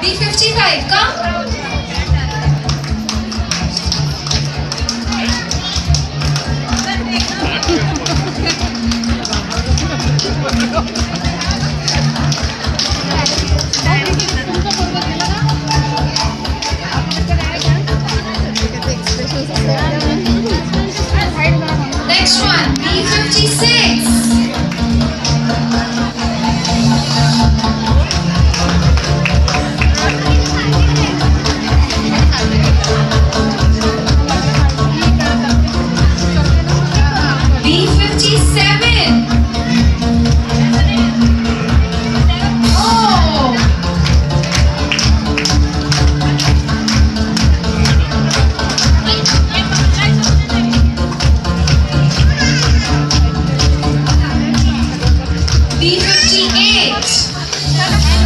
B55, come. Next one, B56. B58.